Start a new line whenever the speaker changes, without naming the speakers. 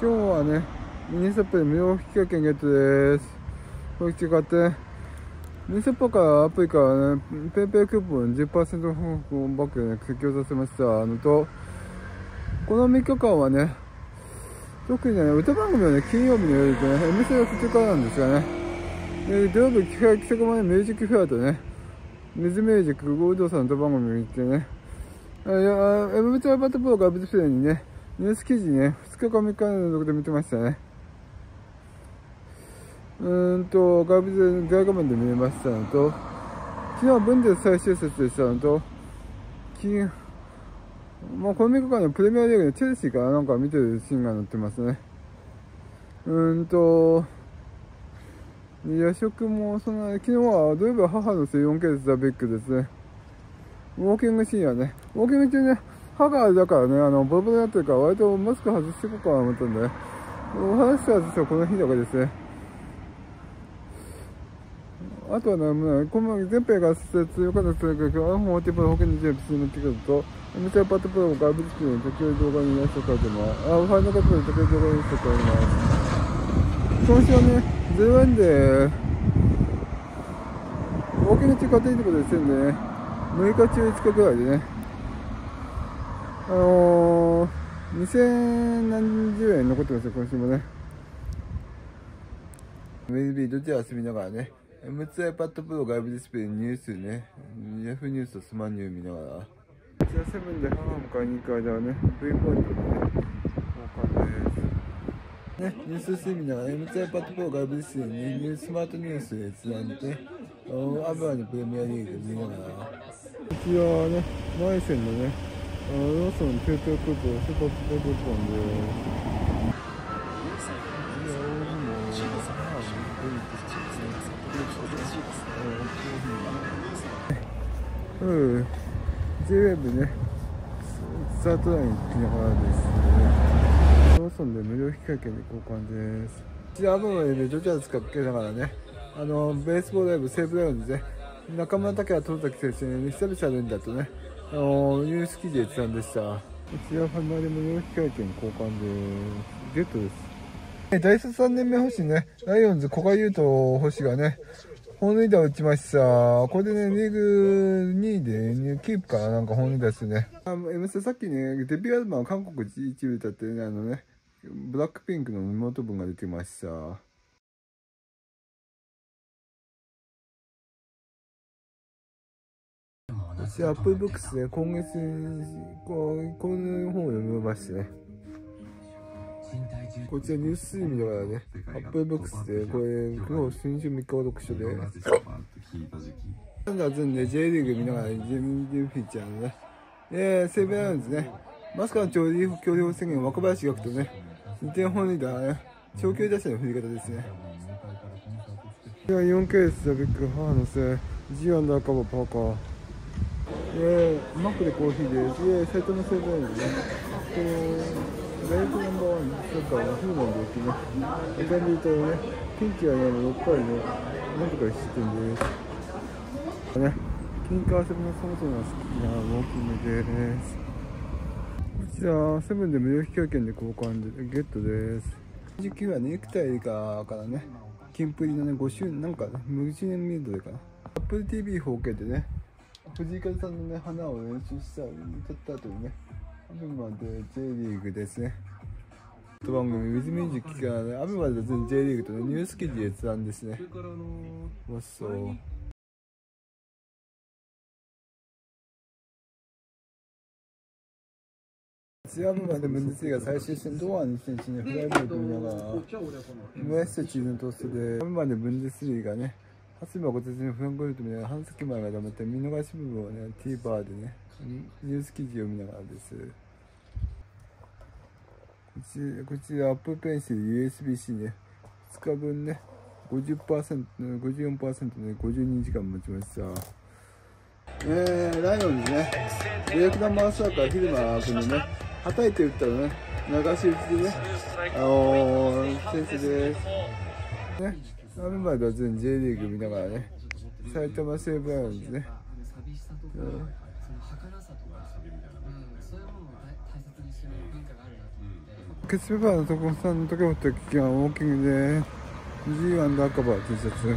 今日はねミニストップで無料引き換券ゲットです。これ使って。ミニストップからアプリからねペイペイクーポン10%オフバックでね適用させました。のとこの3日間はね特にね歌番組はね金曜日の夜とね M スが途中からなんですがね。で土曜日企画企画前ミュージックフェアとね水ミュージックゴールドさんの歌番組を見てね。あいや M ツアーバットプロがブスプレイにねニュース記事ね、2日か3日連続で見てましたね。うーんと、ガービズ大画面で見れましたのと、昨日はブンデス最終節でしたのと、昨まあ、この3日間のプレミアリーグでチェルシーからなんか見てるシーンが載ってますね。うーんと、夜食もそんな、昨日は土曜日は母の生 4K でザ・ベックですね。ウォーキングシーンはね、ウォーキング中ね、歯がだからね、あの、ボロボロになってるから、割とマスク外していこうかなと思ったんで、ねお話した私はこの日だけですね。あとはね、もうねこの前編が施設よかったですけど、iPhone ティプの保険の準備するってくると、M チャパッドプロガーブリックに時折動画に出して書いてます。あ、ファイの方で時折動画に出して書いてます。今週はね、0円で、大きな中買っていいってことですんでね、6日中5日ぐらいでね、あのー、2000何十円残ってますよ、今週もね。ウェルビーどちら遊びながらね、M2 iPad Pro 外部ディスプレイニュースね、Yahoo ニュースとスマニュー見ながら、こちらセブンで母を迎えに行く間はね、V ポイントでね、交換です。ね、ニュースス見ながら M2 iPad Pro 外部ディスプレイにニュースマートニュースでつないで、アブアにプレミアリーグ見ながら、こちらはね、マイセンのね、あのローソンペーペークーポン、スーパーペーペークーポンで、うん、JWEB ね、スタートライン行きながらですね、ローソンで無料引換券で交換です。こちらアブのでジョジャーズかけながらね、あの、ベースボールライブ、西武ライオンズね、中村拓也、戸崎選手ね、久々るんだとね、あの、ニュース記事で閲覧でした。こちら離れ無料引換券交換です。ゲットです。え大卒3年目星ね、ライオンズ、古賀優斗星がね、本塁打打ちました。これでね、リーグ2位で、ね、キープからなんか本塁打してね。あ、M スさっきね、デビューアルバム韓国一部歌ってね、あのね、ブラックピンクの妹分が出てました。私、アップルブックスで今月、こう、この本を読みましてね。こちらニュース見ながらね、アップルブックスで、これ、今日先週3日読書で、3月にね、J リーグ見ながら、ジェミー・フィーチャーのね、で、西武ライオンズね、まさかの長理協力宣言、若林学とね、2点本塁打ね、長距離打者の振り方ですね。では 4K です、ザビック、母のせ、G アンダーカバーパーカー。えー、マックでコーヒーです。えー、埼玉西武ライオンズね。このライトナンバーワン、サッカーのフーマンですね。アカンディーとね、ピンチはね、6回ね、なんとか1失点です。ね、金川セブンのそもそもが好きなウォーキングです。こちら、セブンで無料引換券で交換でゲットです。29はね、ネクタイかからね、キンプリのね、5周年、なんかね、無周年ミードでかな。Apple TV4K でね、藤井風さんのね、花を練習した、歌った後にね、アベマで J リーグですね。と番組、ウィズミュージックがね、アベマで全 J リーグとね、ニュース記事閲覧ですね。わっそう。アベマでブンデスリーガ最終戦、堂安選手にフライボール見ながら、ムエスチーズのトスで、アベマでブンデスリーガね、初馬ご説明フランクフルト見ながら半月前が黙って見逃し部分をね T バーでねニュース記事を見ながらです。こちこちらアップルペンシル USB-C ね2日分ね 50%54% ね52時間持ちました。えー、ライオンズねレイクダンマースターから昼間君にねはたいて打ったらね流し打ちでねあのー、選手です。ねアベマでは全 J リーグ見ながらね、埼玉西武ライオンズね。うんケツペパーのとこさんのところときはウォーキングで G アンダーカバー T シャツ